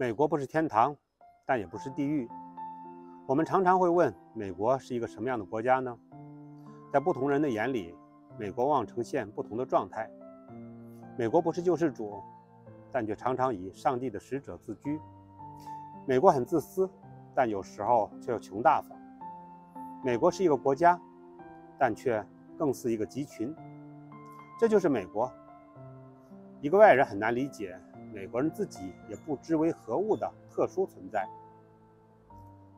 美国不是天堂，但也不是地狱。我们常常会问：美国是一个什么样的国家呢？在不同人的眼里，美国往往呈现不同的状态。美国不是救世主，但却常常以上帝的使者自居。美国很自私，但有时候却又穷大方。美国是一个国家，但却更似一个集群。这就是美国。一个外人很难理解。美国人自己也不知为何物的特殊存在。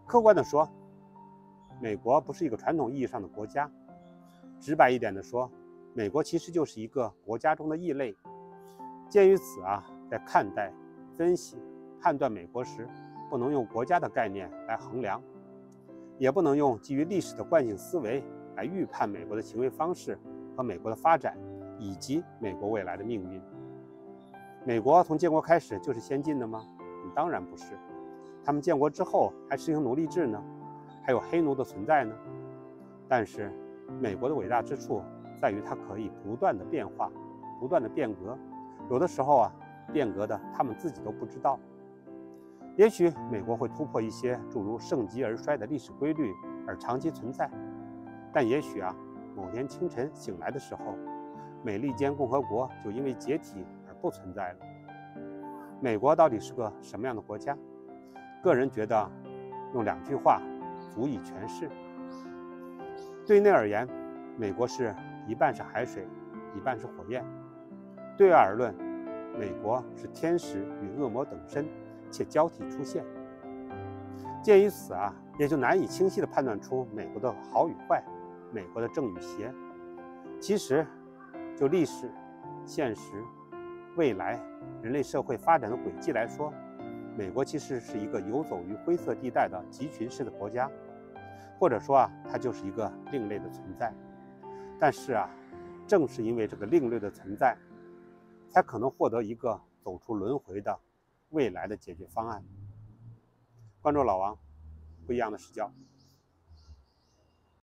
客观地说，美国不是一个传统意义上的国家。直白一点地说，美国其实就是一个国家中的异类。鉴于此啊，在看待、分析、判断美国时，不能用国家的概念来衡量，也不能用基于历史的惯性思维来预判美国的行为方式和美国的发展，以及美国未来的命运。美国从建国开始就是先进的吗？当然不是。他们建国之后还实行奴隶制呢，还有黑奴的存在呢。但是，美国的伟大之处在于它可以不断的变化，不断的变革。有的时候啊，变革的他们自己都不知道。也许美国会突破一些诸如盛极而衰的历史规律而长期存在，但也许啊，某天清晨醒来的时候，美利坚共和国就因为解体。不存在了。美国到底是个什么样的国家？个人觉得，用两句话足以诠释。对内而言，美国是一半是海水，一半是火焰；对外而论，美国是天使与恶魔等身，且交替出现。鉴于此啊，也就难以清晰地判断出美国的好与坏，美国的正与邪。其实，就历史、现实。未来人类社会发展的轨迹来说，美国其实是一个游走于灰色地带的集群式的国家，或者说啊，它就是一个另类的存在。但是啊，正是因为这个另类的存在，才可能获得一个走出轮回的未来的解决方案。关注老王，不一样的视角。